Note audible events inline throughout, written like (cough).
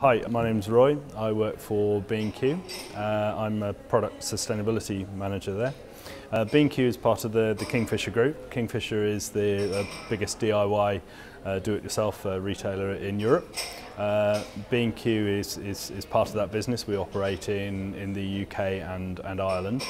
Hi, my name's Roy. I work for B&Q. Uh, I'm a product sustainability manager there. Uh, B&Q is part of the, the Kingfisher Group. Kingfisher is the biggest DIY uh, do-it-yourself uh, retailer in Europe. Uh, B&Q is, is, is part of that business. We operate in, in the UK and, and Ireland.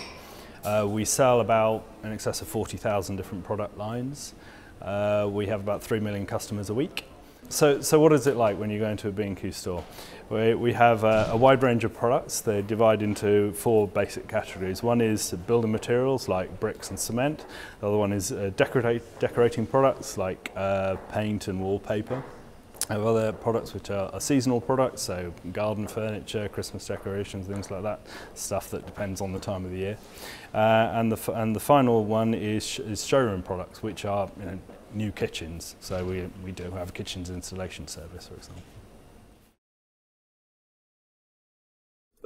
Uh, we sell about in excess of 40,000 different product lines. Uh, we have about 3 million customers a week. So, so what is it like when you go into a B&Q store? We, we have a, a wide range of products. They divide into four basic categories. One is building materials like bricks and cement. The other one is uh, decorate, decorating products like uh, paint and wallpaper. I have other products which are, are seasonal products, so garden furniture, Christmas decorations, things like that, stuff that depends on the time of the year. Uh, and, the, and the final one is, is showroom products, which are you know, new kitchens. So we, we do have a kitchens installation service, for example.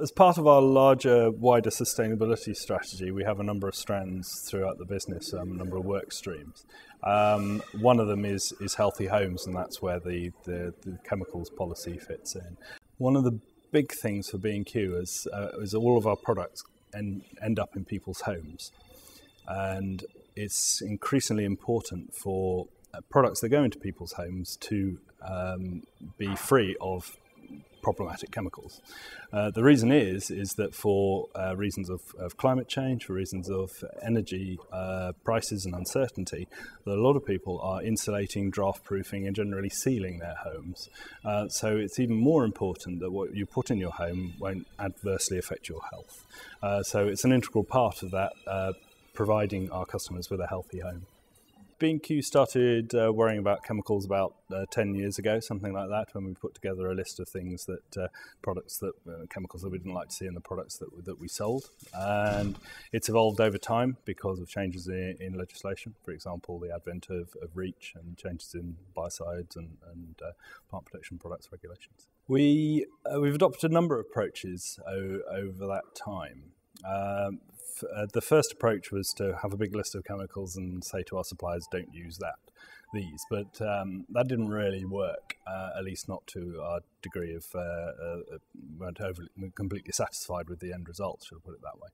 As part of our larger, wider sustainability strategy, we have a number of strands throughout the business, um, a number of work streams. Um, one of them is, is healthy homes, and that's where the, the, the chemicals policy fits in. One of the big things for B&Q is, uh, is all of our products end, end up in people's homes. And it's increasingly important for uh, products that go into people's homes to um, be free of problematic chemicals. Uh, the reason is is that for uh, reasons of, of, climate change, for reasons of energy uh, prices and uncertainty, that a lot of people are insulating, draft proofing, and generally sealing their homes. Uh, so it's even more important that what you put in your home won't adversely affect your health. Uh, so it's an integral part of that providing our customers with a healthy home. B&Q started uh, worrying about chemicals about uh, 10 years ago, something like that, when we put together a list of things that uh, products that uh, chemicals that we didn't like to see in the products that, that we sold. And it's evolved over time because of changes in, in legislation, for example, the advent of, of REACH and changes in biocides and, and uh, plant protection products regulations. We, uh, we've adopted a number of approaches o- over that time. Um, uh, the first approach was to have a big list of chemicals and say to our suppliers, don't use that, these. But um, that didn't really work, uh, at least not to our degree of, uh, uh weren't overly, completely satisfied with the end result, should I put it that way.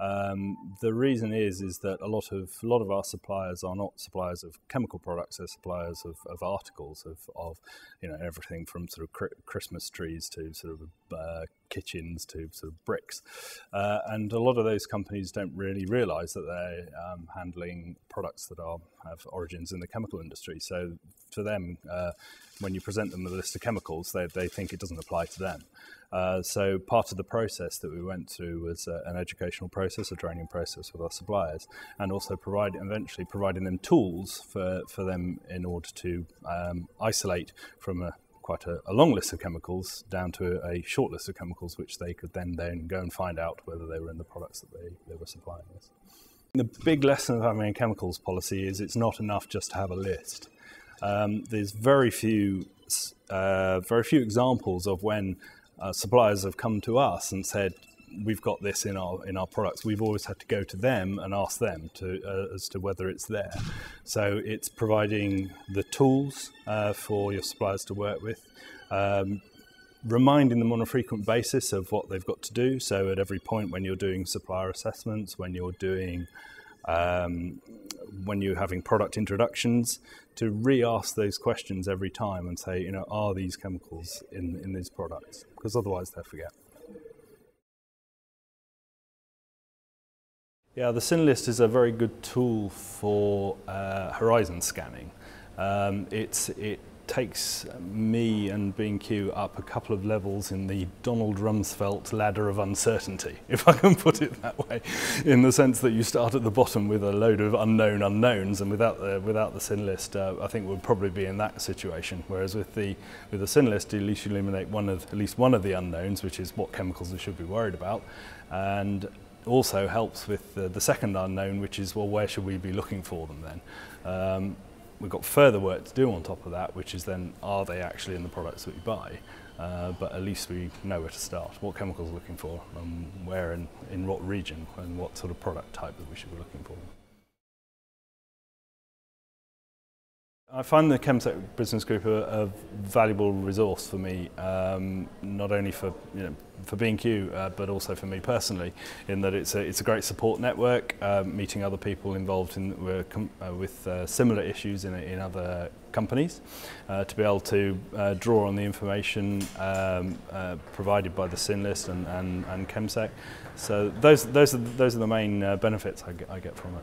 Um, the reason is is that a lot of a lot of our suppliers are not suppliers of chemical products; they're suppliers of, of articles of, of you know everything from sort of Christmas trees to sort of uh, kitchens to sort of bricks, uh, and a lot of those companies don't really realise that they're um, handling products that are have origins in the chemical industry. So for them, uh, when you present them with a list of chemicals, they they think it doesn't apply to them. Uh, so part of the process that we went through was uh, an educational process, a training process with our suppliers, and also provide eventually providing them tools for, for them in order to um, isolate from a quite a, a, long list of chemicals down to a, a, short list of chemicals, which they could then then go and find out whether they were in the products that they, they were supplying us. The big lesson of having a chemicals policy is it's not enough just to have a list. Um, there's very few, uh, very few examples of when uh, suppliers have come to us and said, we've got this in our in our products. We've always had to go to them and ask them to uh, as to whether it's there. So it's providing the tools uh, for your suppliers to work with. Um, reminding them on a frequent basis of what they've got to do. So at every point when you're doing supplier assessments, when you're doing um, when you're having product introductions, to re-ask those questions every time and say, you know, are these chemicals in, in these products? Because otherwise they'll forget. Yeah, the SIN list is a very good tool for uh, horizon scanning. Um, it's, it takes me and B&Q up a couple of levels in the Donald Rumsfeld ladder of uncertainty, (laughs) if I can put it that way, in the sense that you start at the bottom with a load of unknown unknowns, and without the, without the SIN list, uh, I think we'd probably be in that situation. Whereas with the, with the SIN list, at least eliminate one of, at least one of the unknowns, which is what chemicals we should be worried about, and also helps with the, the second unknown, which is, well, where should we be looking for them then? Um, we've got further work to do on top of that, which is then are they actually in the products that we buy? Uh, but at least we know where to start, what chemicals we're looking for, and where and in what region, and what sort of product type that we should be looking for. I find the ChemSec Business Group a, a valuable resource for me, um, not only for you know, for B&Q, uh, but also for me personally, in that it's a, it's a great support network, uh, meeting other people involved in, uh, with uh, similar issues in, in other companies, uh, to be able to uh, draw on the information um, uh, provided by the SIN list and, and, and ChemSec. So those, those, are, those are the main uh, benefits I get, I get from it.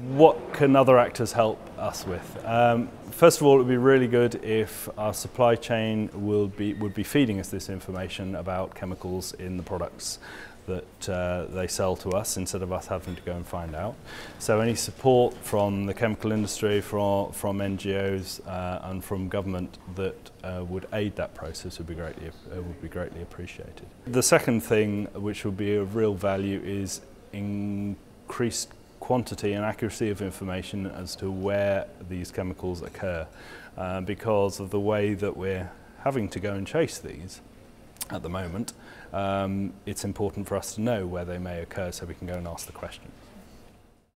What can other actors help us with? Um, first of all, it would be really good if our supply chain will be, would be feeding us this information about chemicals in the products that uh, they sell to us instead of us having to go and find out. So any support from the chemical industry, from, from NGOs uh, and from government that uh, would aid that process would be, greatly, uh, would be greatly appreciated. The second thing which would be of real value is increased quantity and accuracy of information as to where these chemicals occur uh, because of the way that we're having to go and chase these at the moment, um, it's important for us to know where they may occur so we can go and ask the question.